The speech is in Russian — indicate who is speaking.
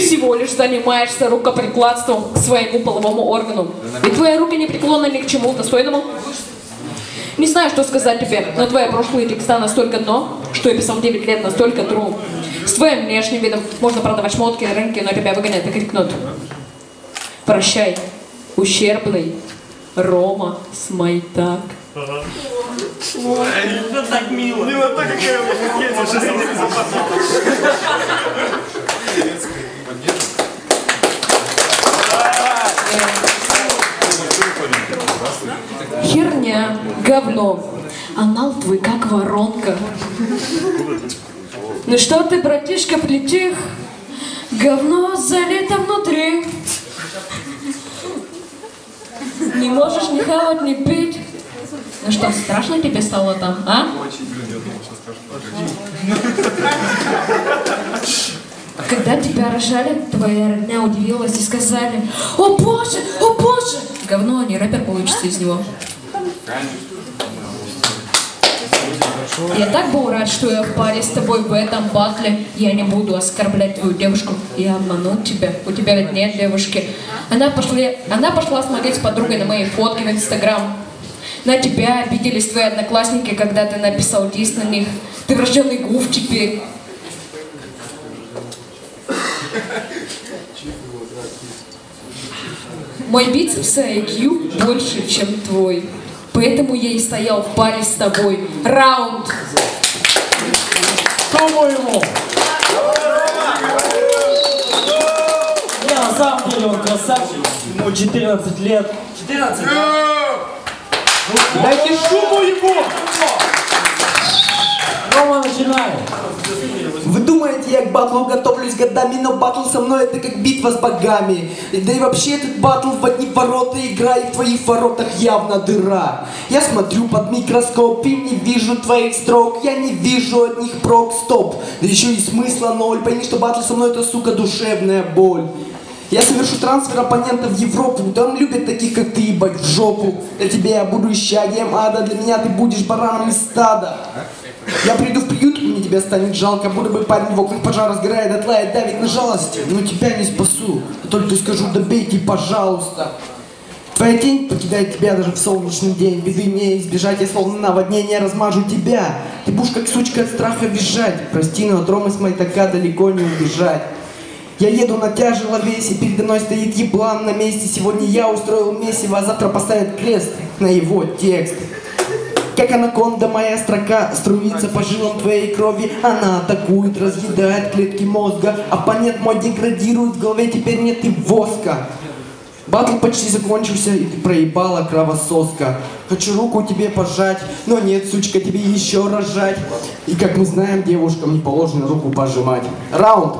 Speaker 1: всего лишь занимаешься рукоприкладством к своему половому органу. И твоя рука не преклонна ни к чему достойному. Не знаю, что сказать тебе, но твои прошлые текста настолько дно, что я писал 9 лет настолько тру. С твоим внешним видом можно продавать шмотки на рынке, но тебя выгонят и крикнут. Прощай, ущербный Рома Смайтак.
Speaker 2: Это так мило. Милота какая у
Speaker 1: Херня, говно. Анал твой как воронка. Ну что ты, братишка, плетих? Говно залито внутри. Не можешь ни хавать, ни пить. Ну что, страшно тебе стало там, а? Когда тебя рожали, твоя родня удивилась и сказали, «О боже, о боже!» Говно, а не рэпер получится из него. Я так был рад, что я в паре с тобой в этом батле. Я не буду оскорблять твою девушку и обмануть тебя. У тебя ведь нет девушки. Она пошла, она пошла смотреть с подругой на мои фотки в Инстаграм. На тебя обиделись твои одноклассники, когда ты написал дис на них. Ты врожденный гуф теперь. Мой бицепс IQ больше, чем твой. Поэтому я и стоял в паре с тобой. Раунд.
Speaker 3: По-моему. Не, на самом деле он красавчик. Ему 14 лет. 14, Дайте шуму ему! Рома, начинай.
Speaker 4: К батлу готовлюсь годами, но батл со мной это как битва с богами. Да и вообще этот батл в одни ворота игра, и в твоих воротах явно дыра. Я смотрю под микроскоп и не вижу твоих строк, я не вижу от них прок, стоп. Да еще и смысла ноль, пойми, что батл со мной это, сука, душевная боль. Я совершу трансфер оппонента в Европу, там любят таких, как ты, ебать, в жопу. Для тебя я буду исчадием ада, для меня ты будешь бараном из стада. Я приду в приют, мне тебя станет жалко, будто бы парень в окнах пожар разгорает, дотла и давит на жалость. Но тебя не спасу, я только скажу, добейте, пожалуйста. Твоя тень покидает тебя даже в солнечный день. Беды не избежать, я словно наводнение размажу тебя. Ты будешь как сучка от страха визжать. Прости, но от Ромы с Майтака далеко не убежать. Я еду на тяжеловесе, передо мной стоит еблан на месте. Сегодня я устроил месиво, а завтра поставят крест на его текст. Как анаконда моя строка струится по жилам твоей крови Она атакует, разъедает клетки мозга Оппонент мой деградирует, в голове теперь нет и воска Батл почти закончился, и ты проебала кровососка. Хочу руку тебе пожать, но нет, сучка, тебе еще рожать. И как мы знаем, девушкам не положено руку пожимать. Раунд.